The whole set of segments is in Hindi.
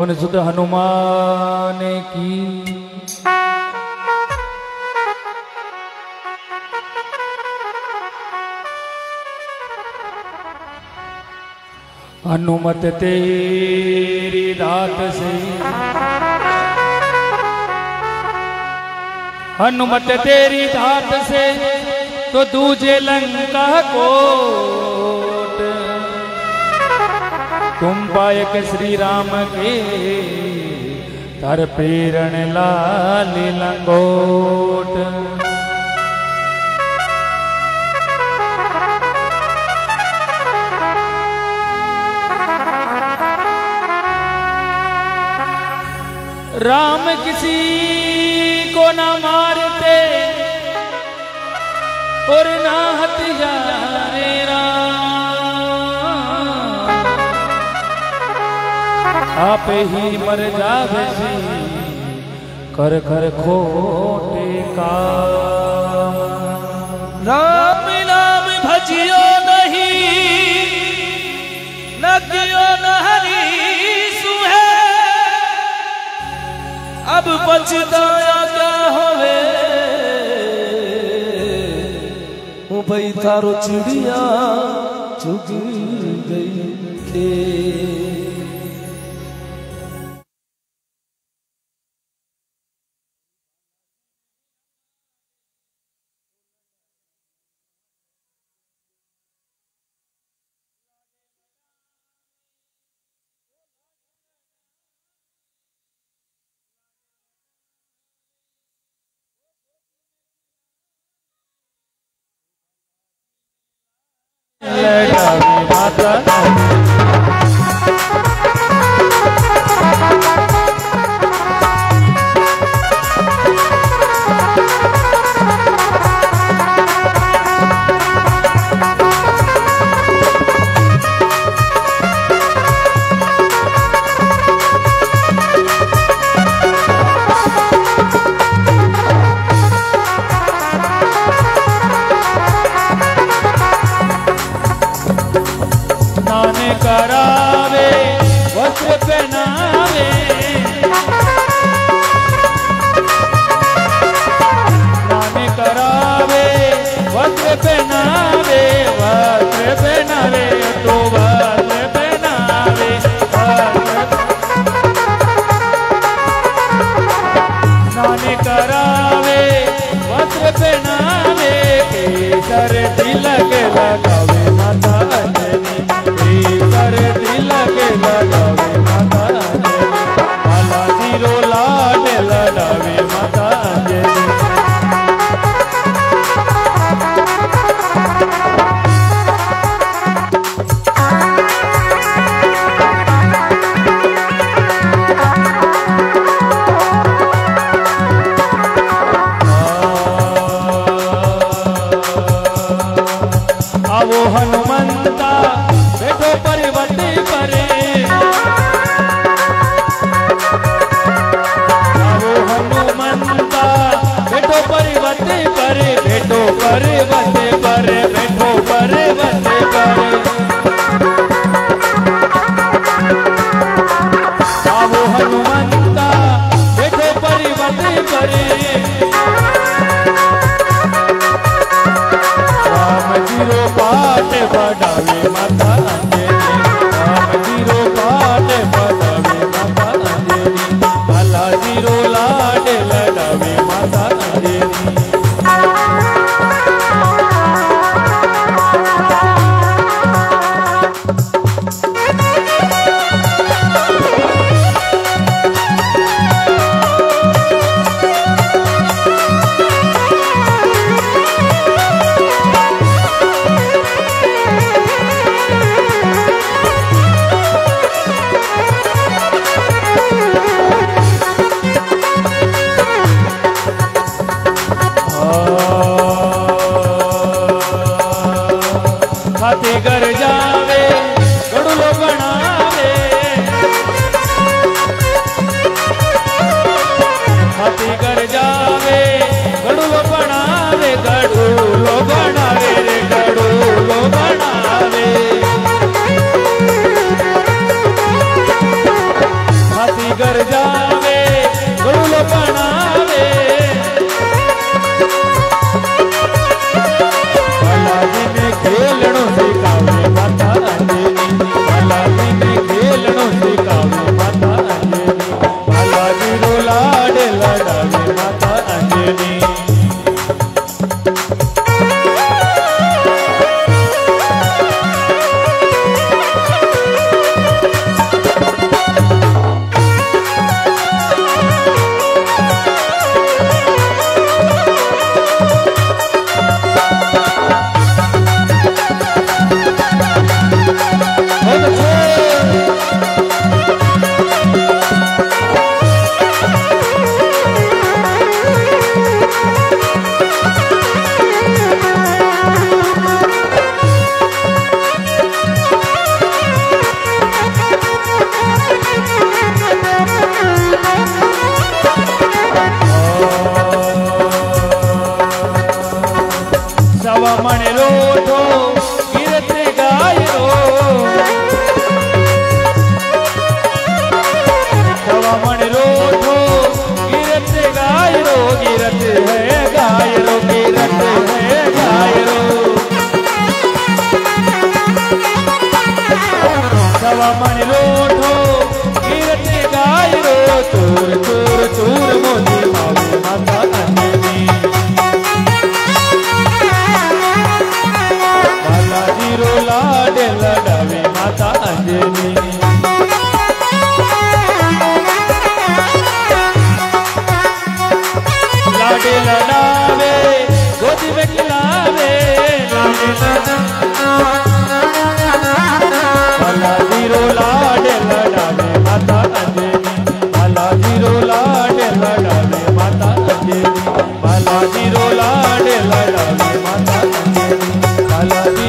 सुत हनुमान की। हनुमत तेरी दात से। हनुमत तेरी दात से तो दूजे लंका कोट पायक श्री राम के तर पीरण लाल लंगोट। राम किसी को ना मारते और ना आप ही मर जावे कर कर खोटे का। राम नाम भजियो नहीं लगियो नहरी सुहे। अब पछताया क्या होवे? मुंबई थारो चिड़िया चुग गई के કે लड़ावे माता नान करावे वस्त्र पहनावे। स्नान करावे वस्त्र पहनावे वस्त्र आवो हनुमंता बैठो राम पाठ बढ़ावे माता 这位哥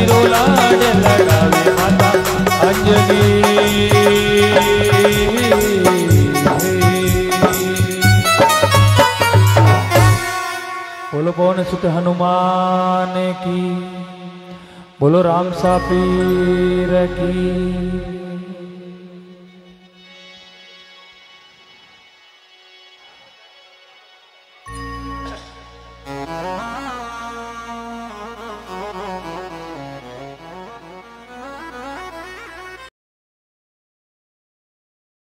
रो लाड लगावे माता अंजलि। बोलो पवन सुत हनुमान की, बोलो, राम सा पीर की।